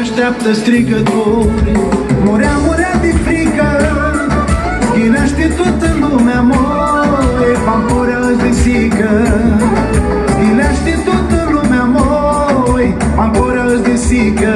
Așteaptă strigături, Murea, murea de frică Ghinește tot în lumea moi Pampura de sică Ghinește tot în lumea moi Pampura de sică